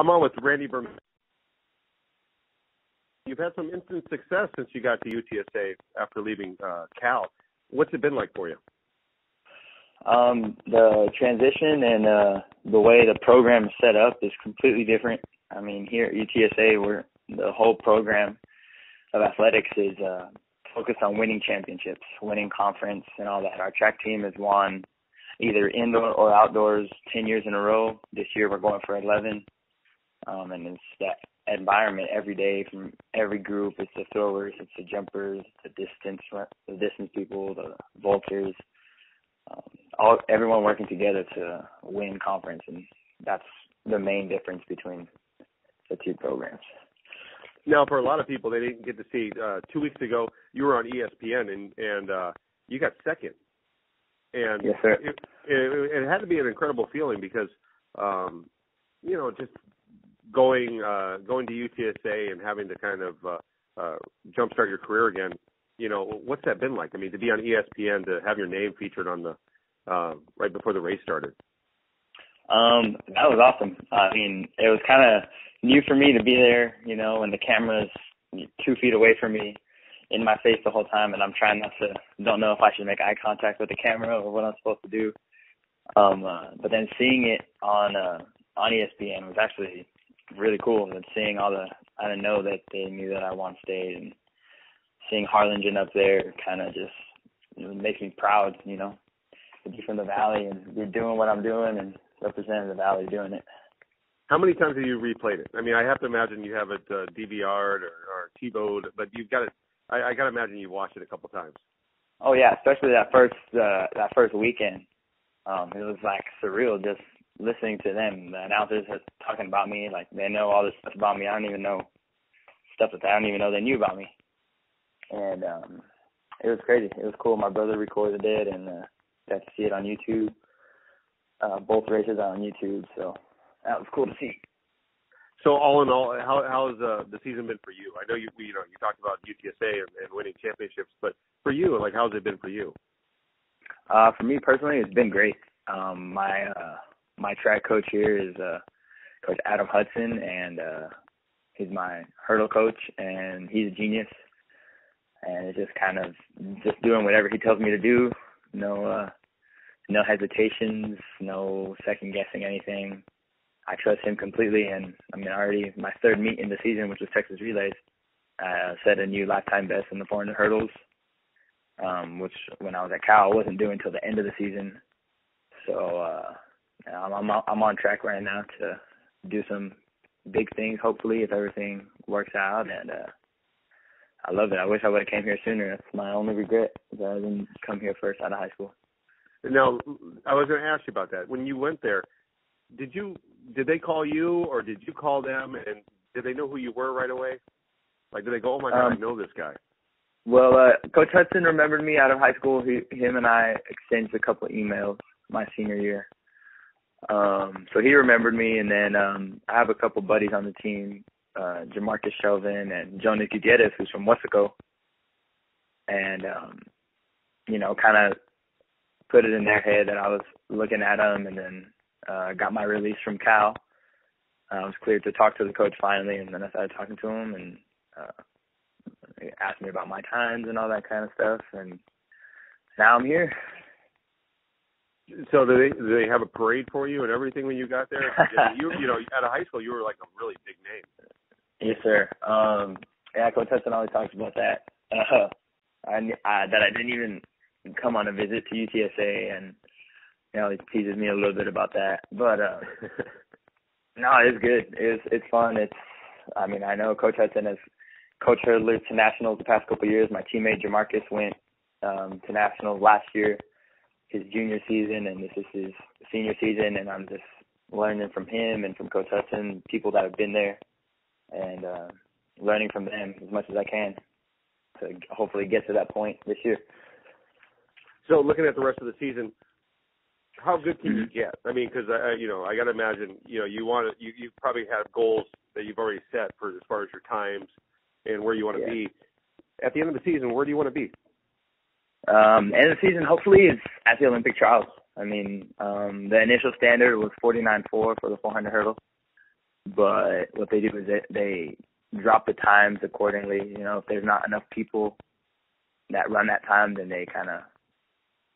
I'm on with Randy Bermea. You've had some instant success since you got to UTSA after leaving uh, Cal. What's it been like for you? Um, the transition and uh, the way the program is set up is completely different. I mean, here at UTSA, we're the whole program of athletics is uh, focused on winning championships, winning conference, and all that. Our track team has won either indoor or outdoors 10 years in a row. This year we're going for 11. Um, and it's that environment every day from every group. It's the throwers, it's the jumpers, the distance, the distance people, the vaulters, um, all everyone working together to win conference, and that's the main difference between the two programs. Now, for a lot of people, they didn't get to see. Uh, two weeks ago, you were on ESPN, and and uh, you got second. And yes, sir. It, it, it had to be an incredible feeling because, um, you know, just going uh, going to UTSA and having to kind of uh, uh, jumpstart your career again. You know, what's that been like? I mean, to be on ESPN, to have your name featured on the uh, right before the race started. Um, that was awesome. I mean, it was kind of new for me to be there. You know, and the camera's two feet away from me, in my face the whole time, and I'm trying not to. Don't know if I should make eye contact with the camera or what I'm supposed to do. Um, uh, but then seeing it on uh, on ESPN was actually really cool. And seeing all the, I didn't know that they knew that I won state, and seeing Harlingen up there kind of just you know, makes me proud. You know, to be from the valley and be doing what I'm doing and representing the valley doing it. How many times have you replayed it? I mean, I have to imagine you have it uh, DVR'd or, or TiVo'd, but you've got it. I, I got to imagine you've watched it a couple times. Oh yeah, especially that first uh, that first weekend. Um, it was like surreal just listening to them. The announcers are talking about me, like they know all this stuff about me. I don't even know stuff that I don't even know they knew about me. And um it was crazy. It was cool. My brother recorded it and uh, got to see it on YouTube. Uh, both races are on YouTube, so that was cool to see. So all in all, how how's uh, the season been for you? I know you you know you talked about UTSA and, and winning championships, but for you, like how's it been for you? Uh, for me personally, it's been great. Um, my uh, my track coach here is uh, Coach Adam Hudson, and uh, he's my hurdle coach, and he's a genius. And it's just kind of just doing whatever he tells me to do. No, uh, no hesitations, no second guessing anything. I trust him completely, and I mean, already my third meet in the season, which was Texas Relays, uh, set a new lifetime best in the 400 hurdles, um, which when I was at Cal, I wasn't doing until the end of the season. So uh, I'm, I'm I'm on track right now to do some big things. Hopefully, if everything works out, and uh, I love it. I wish I would have came here sooner. That's my only regret that I didn't come here first out of high school. Now, I was going to ask you about that. When you went there, did you did they call you or did you call them? And did they know who you were right away? Like, did they go, "Oh my God, um, I know this guy"? Well, uh, Coach Hudson remembered me out of high school. He, him and I exchanged a couple of emails my senior year. Um, so he remembered me, and then um, I have a couple buddies on the team, uh, Jamarcus Shelvin and Jonas Gutierrez, who's from Weslaco, and um, you know, kind of put it in their head that I was looking at them, and then uh, got my release from Cal. I was cleared to talk to the coach finally, and then I started talking to him and uh, asked me about my times and all that kind of stuff, and now I'm here. So do they do they have a parade for you and everything when you got there? you you know out of high school you were like a really big name. Yes, sir. Um, yeah, Coach Hudson always talks about that. Uh, I, I that I didn't even come on a visit to UTSA, and you know he teases me a little bit about that. But uh, no, it's good. It's it's fun. It's I mean I know Coach Hudson has coached hurdlers to nationals the past couple of years. My teammate Jamarcus went um, to nationals last year his junior season and this is his senior season and I'm just learning from him and from Coach Hudson, people that have been there and uh learning from them as much as I can to hopefully get to that point this year. So looking at the rest of the season, how good can mm-hmm. you get? I mean, because I, you know, I got to imagine, you know, you want to, you you probably have goals that you've already set for as far as your times and where you want to yeah. be. At the end of the season, where do you want to be? Um, end of the season, hopefully, is at the Olympic trials. I mean, um, the initial standard was 49.4 for the 400 hurdle. but what they do is they, they drop the times accordingly. You know, if there's not enough people that run that time, then they kind of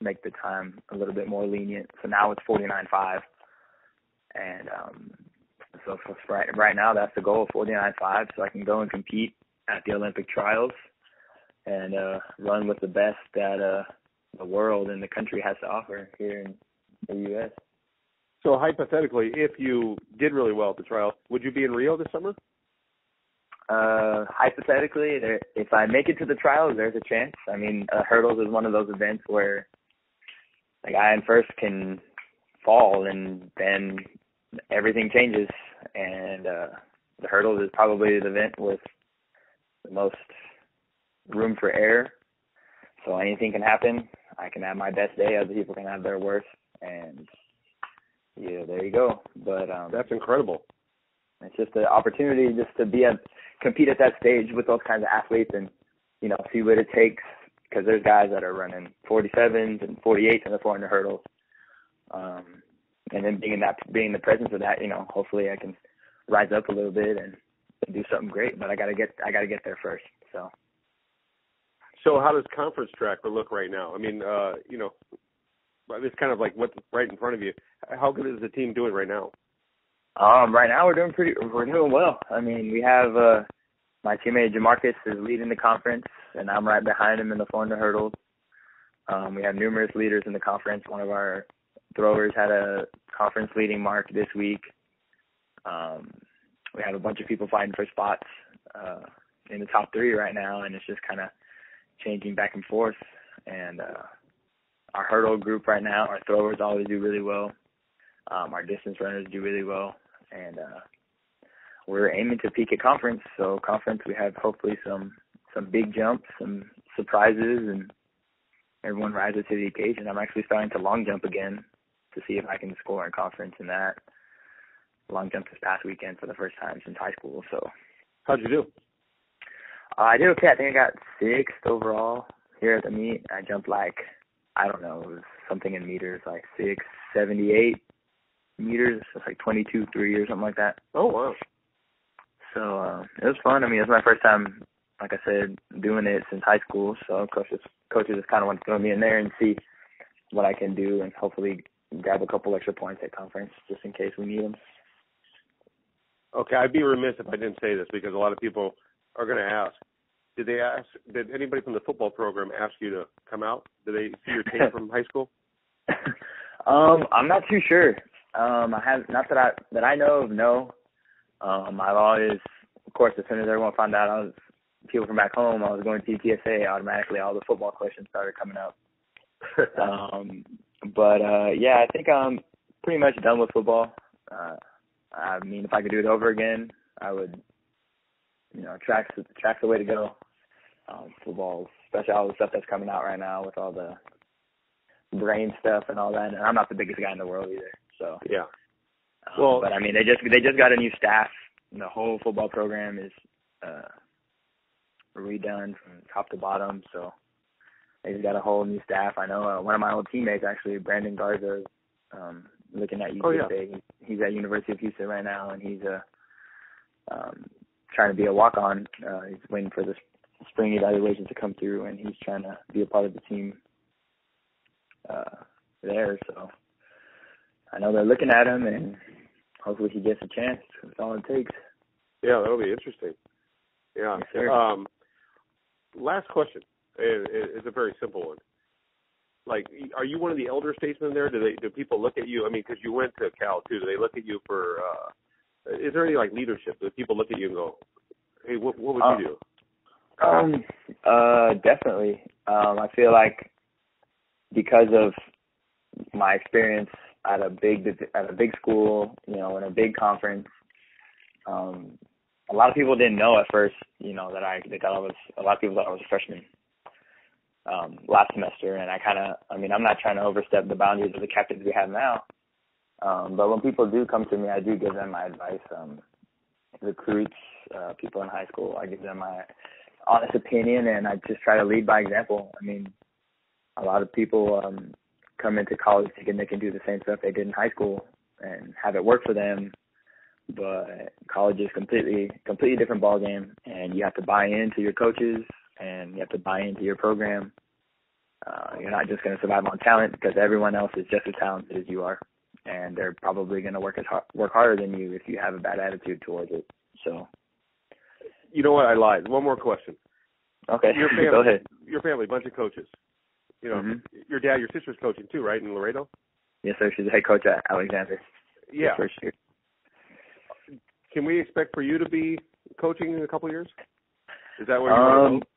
make the time a little bit more lenient. So now it's 49.5, and um, so for right right now that's the goal 49.5, so I can go and compete at the Olympic trials and uh, run with the best that uh, the world and the country has to offer here in the U.S. So hypothetically, if you did really well at the trial, would you be in Rio this summer? Uh, hypothetically, there, if I make it to the trials, there's a chance. I mean, uh, hurdles is one of those events where the guy in first can fall, and then everything changes. And uh, the hurdles is probably the event with the most room for error. So anything can happen. I can have my best day. Other people can have their worst, and yeah, there you go. But um, that's incredible. It's just an opportunity just to be a compete at that stage with those kinds of athletes, and you know see what it takes. Because there's guys that are running 47s and 48s in the 400 hurdles, um, and then being in that being in the presence of that, you know, hopefully I can rise up a little bit and do something great. But I gotta get I gotta get there first. So. How does conference track look right now? I mean, uh, you know, it's kind of like what's right in front of you. How good is the team doing right now? Um, right now we're doing pretty, we're doing well. I mean, we have uh, my teammate Jamarcus is leading the conference, and I'm right behind him in the 400 hurdles. Um, we have numerous leaders in the conference. One of our throwers had a conference leading mark this week. Um, we have a bunch of people fighting for spots uh, in the top three right now, and it's just kind of changing back and forth. And uh, our hurdle group right now, our throwers always do really well. Um, our distance runners do really well, and uh, we're aiming to peak at conference. So conference, we have hopefully some some big jumps, some surprises, and everyone rises to the occasion. I'm actually starting to long jump again to see if I can score in conference in that. Long jump this past weekend for the first time since high school. So how'd you do? Uh, I did okay. I think I got sixth overall here at the meet. I jumped like I don't know, it was something in meters, like six seventy eight meters. It's like twenty two three or something like that. Oh wow. So uh, it was fun. I mean, it was my first time, like I said, doing it since high school. So coaches coaches just kind of want to throw me in there and see what I can do, and hopefully grab a couple extra points at conference just in case we need them. Okay, I'd be remiss if I didn't say this because a lot of people are going to ask. Did they ask? Did anybody from the football program ask you to come out? Did they see your tape from high school? um, I'm not too sure. Um, I have not that I that I know of. No. Um, I've always, of course, as soon as everyone found out I was people from back home, I was going to UTSA. Automatically, all the football questions started coming up. um, but uh, yeah, I think I'm pretty much done with football. Uh, I mean, if I could do it over again, I would you know, track's track's the way to go. Um, football, especially all the stuff that's coming out right now with all the brain stuff and all that. And I'm not the biggest guy in the world either, so yeah. Um, well, but I mean, they just they just got a new staff. The whole football program is uh redone from top to bottom, so they just got a whole new staff. I know uh, one of my old teammates actually, Brandon Garza, um, looking at UTSA. Oh, yeah. He's at University of Houston right now, and he's a um, trying to be a walk on. Uh, he's waiting for the spring evaluation to come through, and he's trying to be a part of the team uh, there. So I know they're looking at him, and hopefully he gets a chance. That's all it takes. Yeah, that'll be interesting. Yeah. Yes, um, last question is a very simple one. Like, are you one of the elder statesmen there? Do they do people look at you? I mean, because you went to Cal too. Do they look at you for uh, is there any like leadership that people look at you and go, "Hey, what what would you do?" Um, uh, definitely. Um, I feel like because of my experience at a big at a big school, you know, in a big conference, um, a lot of people didn't know at first, you know, that I they thought I was a lot of people thought I was a freshman um, last semester, and I kind of, I mean, I'm not trying to overstep the boundaries of the captains we have now, um, but when people do come to me, I do give them my advice. Um, recruits, uh, people in high school, I give them my honest opinion, and I just try to lead by example. I mean, a lot of people um, come into college thinking they can do the same stuff they did in high school and have it work for them. but college is completely completely different ball game, and you have to buy into your coaches and you have to buy into your program. Uh, you're not just going to survive on talent because everyone else is just as talented as you are, and they're probably going to work as hard, work harder than you if you have a bad attitude towards it. So, you know what? I lied. One more question. Okay, your family, go ahead. Your family, bunch of coaches. You know, mm-hmm. your dad, your sister's coaching too, right, in Laredo? Yes, sir. She's the head coach at Alexander. Yeah. First year. Can we expect for you to be coaching in a couple years? Is that where you um, want to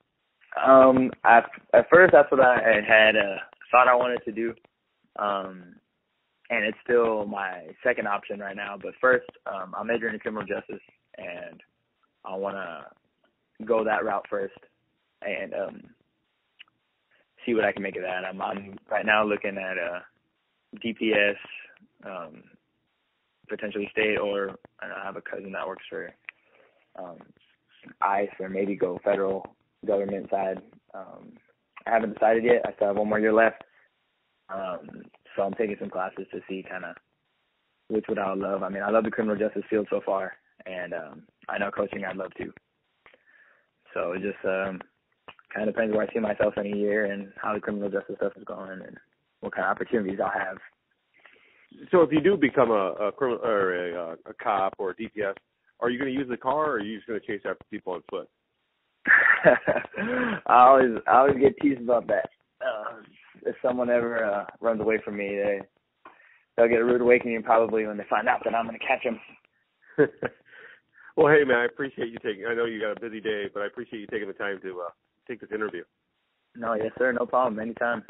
go? Um, at at first that's what I had uh, thought I wanted to do, um, and it's still my second option right now. But first, um, I'm majoring in criminal justice, and I want to go that route first, and um, see what I can make of that. I'm, I'm right now looking at uh, DPS, um, potentially state, or I have a cousin that works for um, ICE, or maybe go federal government side. Um, I haven't decided yet. I still have one more year left, um, so I'm taking some classes to see kind of which would I love. I mean, I love the criminal justice field so far, and um, I know coaching I'd love to. So it just um, kind of depends where I see myself in a year and how the criminal justice stuff is going and what kind of opportunities I'll have. So if you do become a, a criminal or a, a cop or a DPS, are you going to use the car or are you just going to chase after people on foot? I always I always get teased about that. Uh, if someone ever uh, runs away from me, they they'll get a rude awakening probably when they find out that I'm going to catch them. well, hey man, I appreciate you taking. I know you got a busy day, but I appreciate you taking the time to uh, take this interview. No, yes, sir. No problem. Anytime.